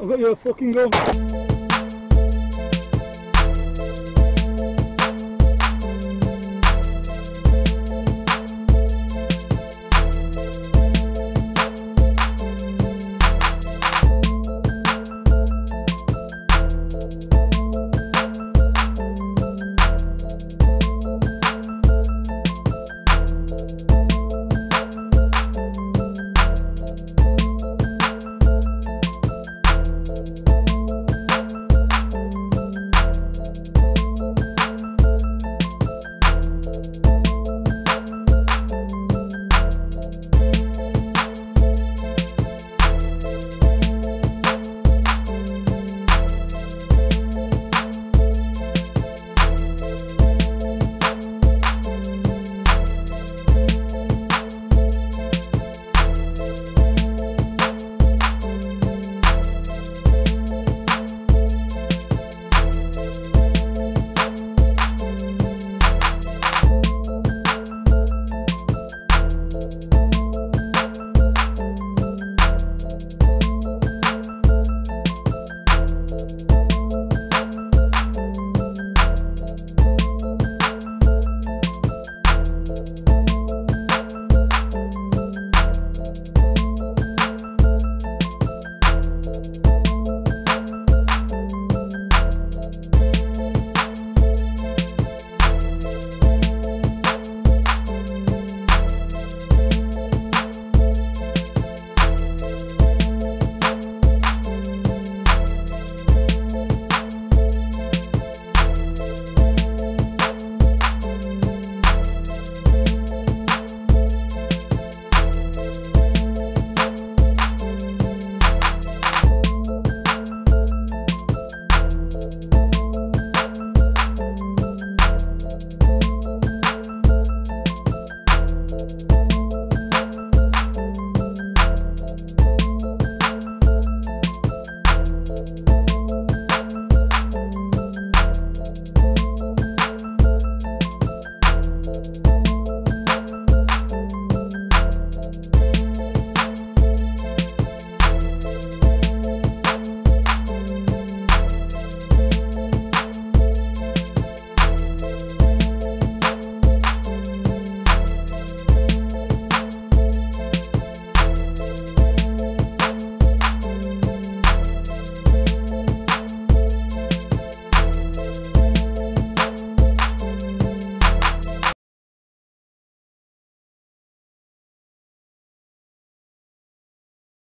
I've got your fucking gun. Bye.